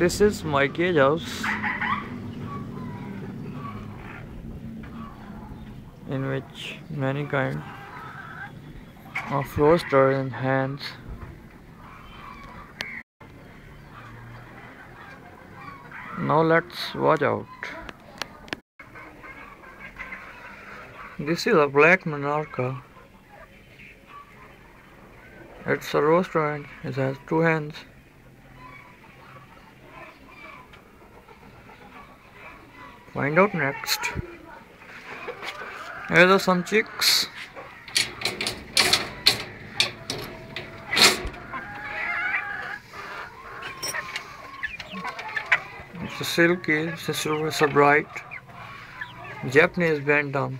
This is my cage house. In which many kind of roaster and hands. Now let's watch out. This is a black Minorca it's a roaster and it has two hands find out next. Here are some chicks. It's a silky a silver Sebright Japanese bantam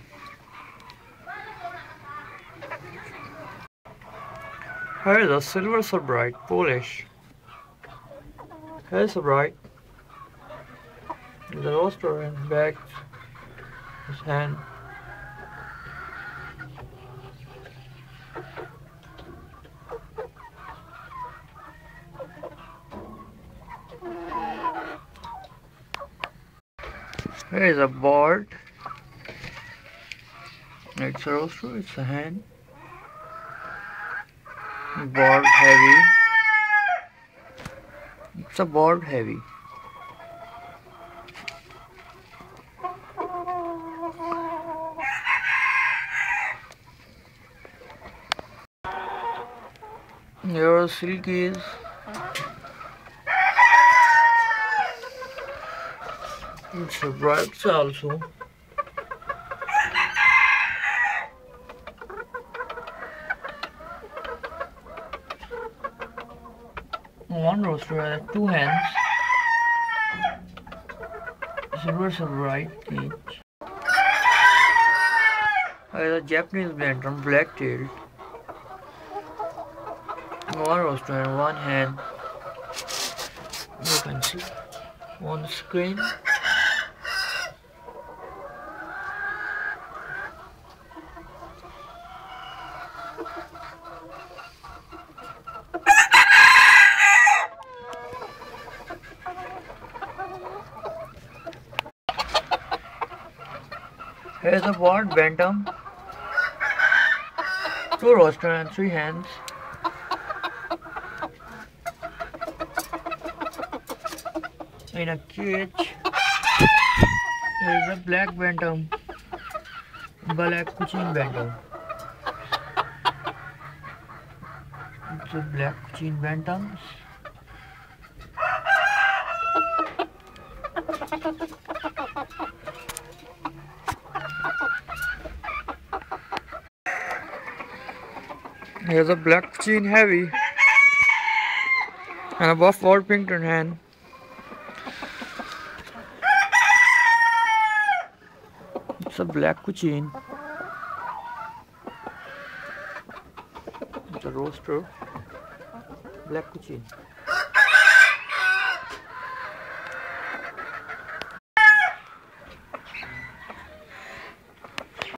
here is a silver Sebright Polish. Here's a bright the roaster and back his hand Here is a board. It's a roaster, it's a hand. Board heavy. It's a board heavy. Here are silkies. It's a bright also. One rooster two hands. Silver a bright each. Has a Japanese lantern, black tail. One roaster and one hand. You can see on screen. Here's a board bantam. Two roaster and three hands. In a cage. Here's a black bantam. Black Cochin bantam. It's a black Cochin bantam. Here's a black Cochin heavy and a buff Walt Pinkton hand. A black. It's a roaster. Black Cochin.